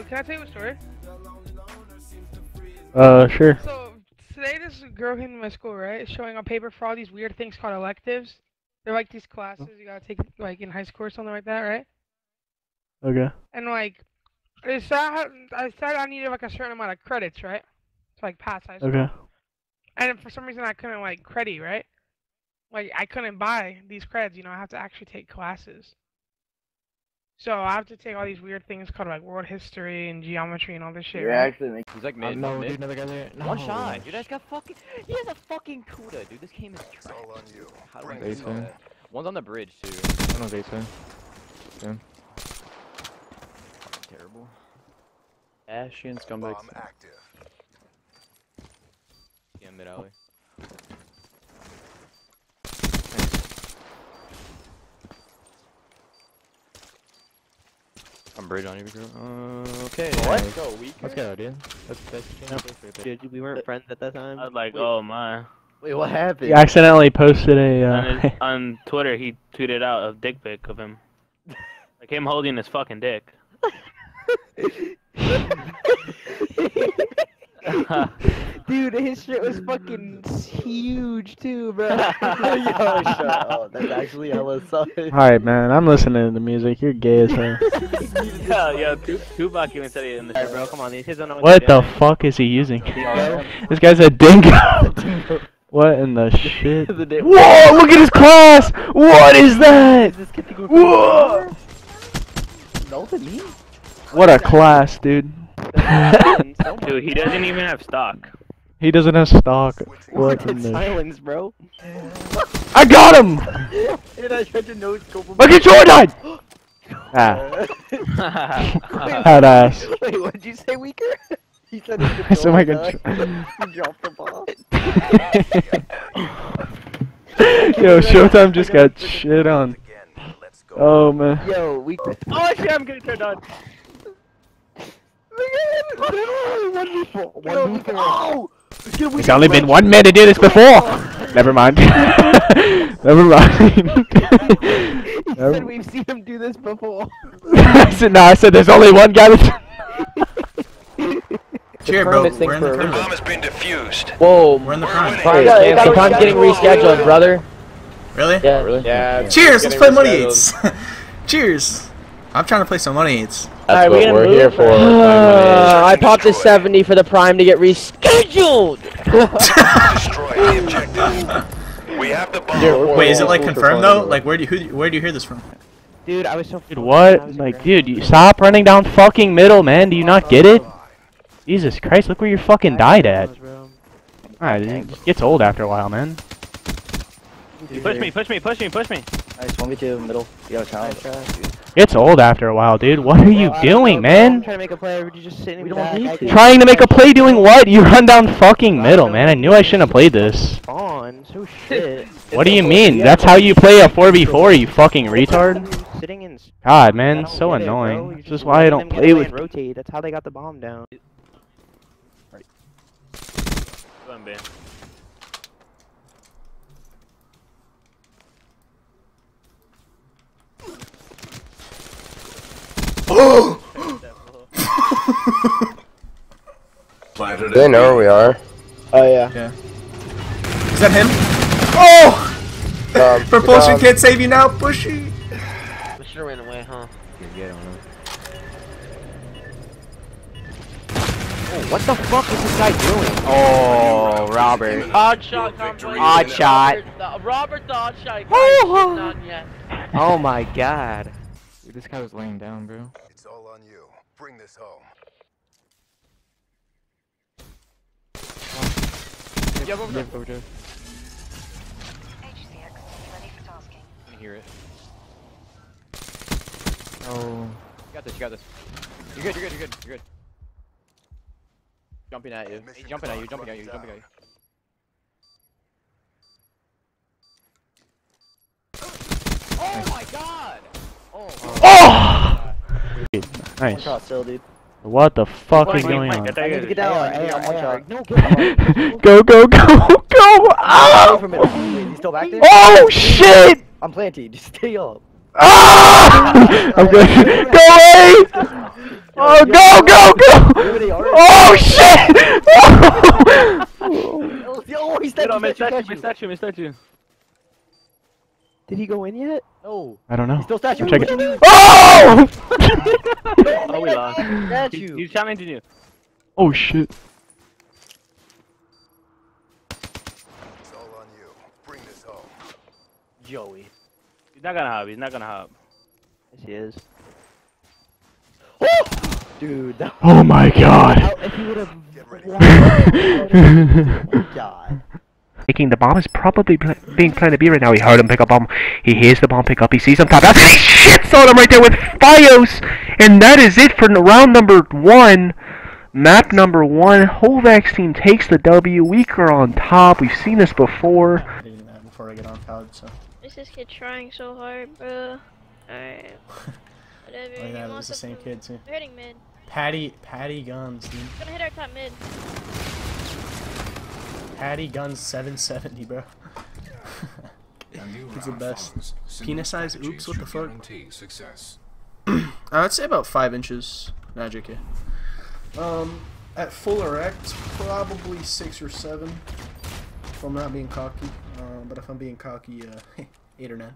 Yo, can I tell you a story? Uh, sure. So today, this girl came to my school, right? Showing on paper for all these weird things called electives. They're like these classes you gotta take like in high school or something like that, right? Okay. And like, I said I said I needed like a certain amount of credits, right? To like pass high school. Okay. And for some reason I couldn't like credit, right? Like I couldn't buy these credits, you know, I have to actually take classes. So I have to take all these weird things called like world history and geometry and all this shit. You're right? actually making. He's like Oh, mid. no, mid. dude, another guy there. No. One shot. Dude, that's got fucking. He has a fucking Kuda, dude. This game is trash. all on you. How do I Bring do this that? One's on the bridge too. One on base side. Terrible. Ashian scumbag. Bomb active. Yeah, mid alley. Bridge on you. Uh, okay. What? Let's go, weaker. Let's go, dude. Let's let's change this right there. Dude, we weren't friends at that time. I was like, Wait. oh my. Wait, what happened? He accidentally posted a. On, Uh, his, on Twitter, he tweeted out a dick pic of him. Like him holding his fucking dick. Dude, his shit was fucking huge too, bro. Yo, shut up. That's actually hella sus. Alright, man. I'm listening to the music. You're gay as hell. yeah, yeah. Tu- Tupac even said it in the Alright, show. bro, come on, these kids don't know What they're the fuck is he using? This guy's a dingo. what in the shit? The day- Whoa! Look at his class. What is that? doing. This kid think we're Whoa! No, to me. What a class, dude. Dude, he doesn't even have stock. he doesn't have stock. What in the? silence, bro. I got him. Dude, I tried to no scope him. Look at Jordan. Ah, had ass. Wait, what did you say, weaker? He said his I said my controller control- died. He dropped the ball. Yo, Showtime just got shit on. Again. Let's go. Oh man. Yo, we. oh shit, I'm getting turned on. One weaker. Oh! We It's only been one minute to do this before. Never mind. Never mind. He said we've seen him do this before. I said no. I said there's only one guy that's. Cheer, bro. We're in the prime. Bomb has been defused. Whoa. We're in the prime. Hey, the time's getting rescheduled, brother. Really? Yeah. Really? Yeah. Cheers. Let's play money eights. Cheers. I'm trying to play some money eights. That's we what gonna we're move? here for. Uh, I popped a 70 for the prime to get rescheduled. Destroy the objective. We have the bomb. Wait, is it like confirmed though? Like where do you who, where do you hear this from? Dude, I was so. Dude, what? Like, dude, you stop running down fucking middle, man. Do you not get it? Jesus Christ, look where you fucking died at. Alright, it gets old after a while, man. Push me, push me, push me, push me. Nice, one v two middle. You got a challenge. Gets old after a while, dude. What are you Well, I doing, know, bro. I'm man? trying to make a play. We're just sitting We don't back. need to. Trying to make a play doing what? You run down fucking middle, man. I knew I shouldn't have played this. spawn. So shit. What do you mean? That's how you play a 4v4, you fucking retard? Sitting in. God, man, so get it, annoying. You're This is why I don't play with. and rotate. That's how they got the bomb down. Go on, Planted They know where we are. Oh yeah. Is that him? Oh! Um, Propulsion can't save you now, Bushy. We should have ran away, huh? Oh, what the fuck is this guy doing? Oh, Robert. Odd shot, Tom Victory. Brady. Odd shot. Robert, Robert the odd shot. Oh. Not yet. Oh my god. Dude, this guy was laying down, bro. It's all on you. Bring this home. Yeah, over there. Live, Bojo. I hear it. Oh. You got this, you got this. You're good, you're good, you're good, you're good. Jumping at you. He's jumping at you, jumping at you, jumping at you. Oh my god! Oh, Oh! One nice. shot still, dude. What the fuck is Point, going point, on? get I need to that get guy. down. Hey, Hey, I'm one Eric, shot. No, get Go, go, go, go! Wait for a minute. Wait, he's still back there? Oh shit! I'm planting. Just stay up. Ah! I'm good. Go away! Oh, go, go, go! Where they are? Oh, shit! Oh, oh, he's Get dead. on, He's Mr. dead. Statue, Mr. Statue, Mr. Statue. Did he go in yet? No. I don't know. Still statue. Check it. Oh! Oh, we lost. He's, Statue. he's challenging you. oh, shit. It's all on you. Bring this home. Joey. He's not gonna hop. He's not gonna hop. Yes, he is. Oh! Dude, that Oh, my God. if he would have. Get ready. The bomb is probably pl- being planted B right now. He heard him pick up bomb. He hears the bomb pick up. He sees him top. That's he shits on him right there with Fios. And that is it for round number one. Map number one. Holvax team takes the W. Weaker on top. We've seen this before. Before I get on couch, so. This Is this kid trying so hard, bro? Alright. Whatever. Oh yeah, it was the same kid too. They're hitting mid. Patty, Patty Guns, dude. Gonna hit our top mid. Patty Guns 770, bro. He's the best. Penis size? Oops, what the fuck? Success. I'd say about five inches. Magic, yeah. Um, at full erect, probably six or seven. If I'm not being cocky. Uh, but if I'm being cocky, uh, eight or nine.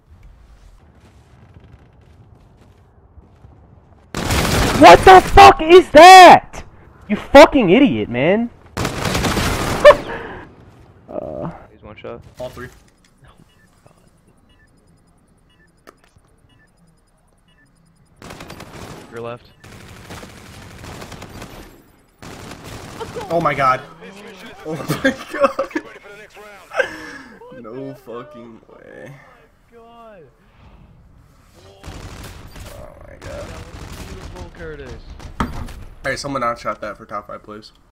What the fuck is that? You fucking idiot, man. uh, He's one shot. All three. Your left. Oh my god. Oh my god. Get ready for the next round. No fucking way. Oh my god. Curtis. Alright, someone outshot that for top five, please.